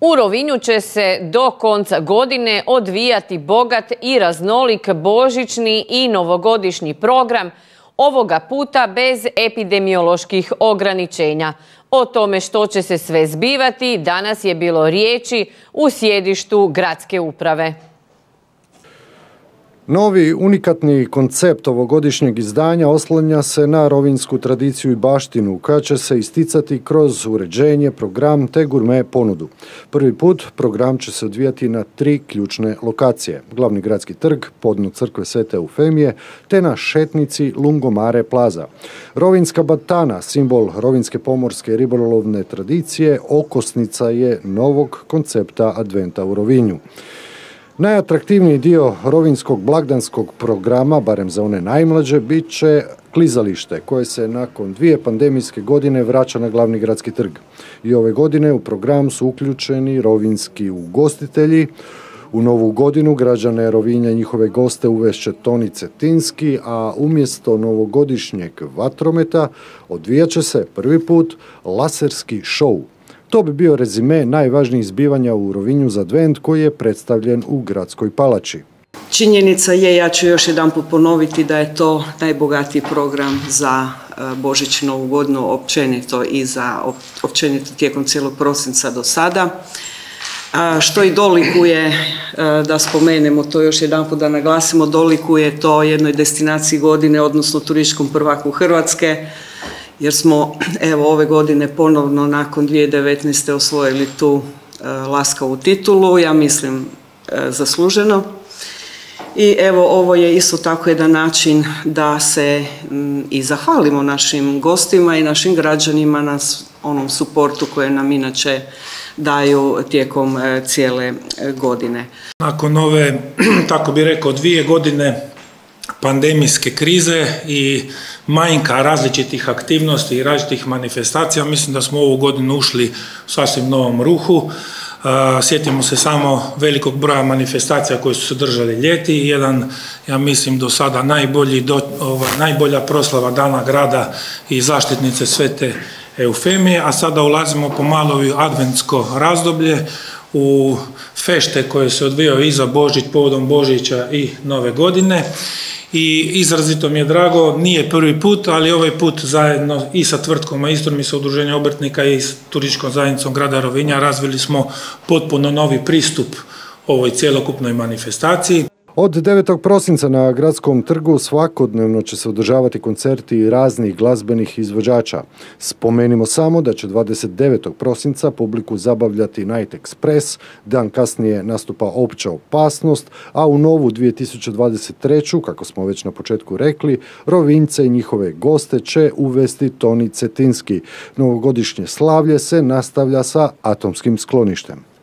U Rovinju će se do konca godine odvijati bogat i raznolik božićni i novogodišnji program, ovoga puta bez epidemioloških ograničenja. O tome što će se sve zbivati danas je bilo riječi u sjedištu gradske uprave. Novi unikatni koncept ovogodišnjeg izdanja oslanja se na rovinsku tradiciju i baštinu koja će se isticati kroz uređenje, program te gurme ponudu. Prvi put program će se odvijati na tri ključne lokacije. Glavni gradski trg, podno crkve Svete Eufemije te na šetnici Lungomare Plaza. Rovinska batana, simbol rovinske pomorske ribolovne tradicije, okosnica je novog koncepta adventa u Rovinju. Najatraktivniji dio rovinskog blagdanskog programa, barem za one najmlađe, bit će klizalište koje se nakon dvije pandemijske godine vraća na glavni gradski trg. I ove godine u program su uključeni rovinski ugostitelji, u novu godinu građane Rovinja i njihove goste uvešće Toni Cetinski, a umjesto novogodišnjeg vatrometa odvijat će se prvi put laserski show to bi bio rezime najvažnijih zbivanja u Rovinju za Advent koji je predstavljen u Gradskoj palači. Činjenica je, ja ću još jedan ponoviti da je to najbogatiji program za e, Božić Novu godinu općenito i za općenito tijekom cijelog prosinca do sada. Što i dolikuje, e, da spomenemo to još jedan put da naglasimo, dolikuje to jednoj destinaciji godine, odnosno turističkom prvaku Hrvatske, jer smo evo ove godine ponovno nakon 2019. osvojili tu e, laskavu titulu, ja mislim e, zasluženo. I evo ovo je isto tako jedan način da se i zahvalimo našim gostima i našim građanima na onom suportu koje nam inače daju tijekom e, cijele godine. Nakon ove, tako bi rekao, dvije godine pandemijske krize i manjka različitih aktivnosti i različitih manifestacija. Mislim da smo ovu godinu ušli u sasvim novom ruhu. Sjetimo se samo velikog broja manifestacija koje su se držali ljeti jedan, ja mislim, do sada najbolji, do, najbolja proslava Dana grada i zaštitnice Svete Eufemije, a sada ulazimo pomalo u adventsko razdoblje, u fešte koje se odvijaju iza Božić, povodom Božića i Nove godine i izrazito mi je drago, nije prvi put, ali ovaj put zajedno i sa tvrtkom Maistrom i sa udruženjem obrtnika i s turističkom zajednicom grada Rovinja razvili smo potpuno novi pristup ovoj cjelokupnoj manifestaciji. Od 9. prosinca na gradskom trgu svakodnevno će se održavati koncerti raznih glazbenih izvođača. Spomenimo samo da će 29. prosinca publiku zabavljati Night Express, dan kasnije nastupa opća opasnost, a u novu 2023. kako smo već na početku rekli, Rovince i njihove goste će uvesti Toni Cetinski. Novogodišnje slavlje se nastavlja sa atomskim skloništem.